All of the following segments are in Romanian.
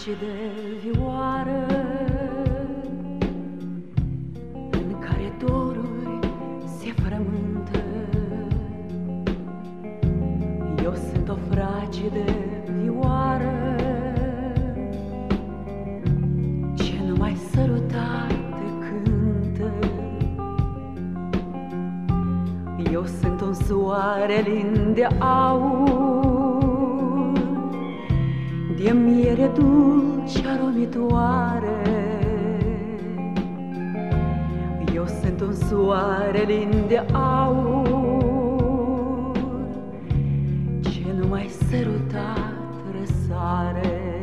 fragede vioară În care doruri se frământă. Eu sunt o fragede vioară Ce numai sărutate cântă. Eu sunt un soare lin de aur de miere dulce aromitoare. Eu sunt un soare lin de aur, ce nu mai sărutat răsare.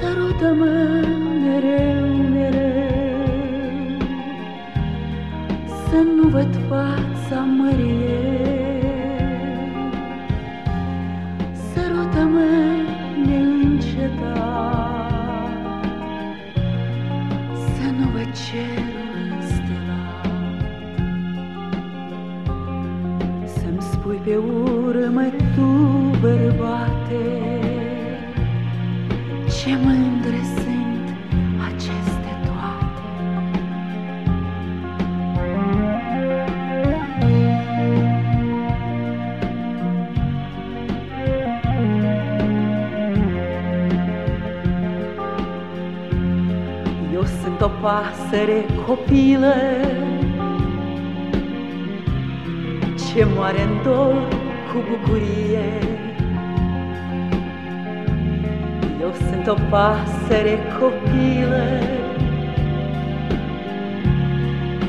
Sărută-mă mereu, mereu, să nu văd fața măriei, cerul stelat Să-mi spui pe urmă tu, bărbate Ce mândre Eu sunt o pasăre copilă. Ce moare în dor cu bucurie. Eu sunt o pasăre copilă.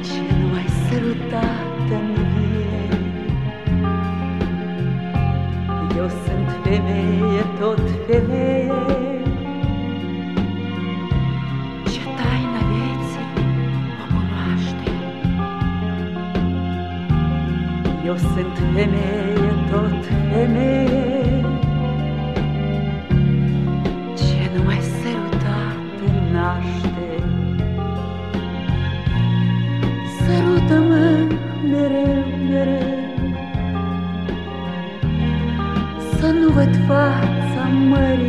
Ce nu mai sărutată în vie Eu sunt femeie, tot femeie femeie, tot femeie Ce nu mai sărutat naște. Sărută-mă mereu, mereu. Să nu văd fața măriei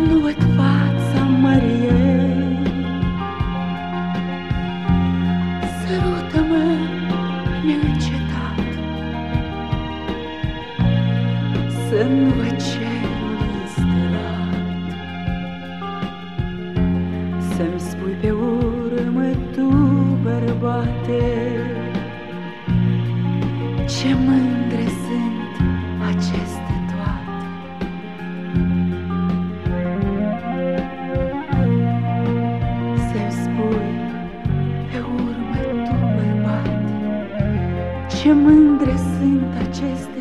văzându-văd fața Măriei. Sărută-mă neîncetat, să nu văd cerul înstelat, să-mi spui pe urmă tu, bărbate, ce mândre Ce mândre sunt aceste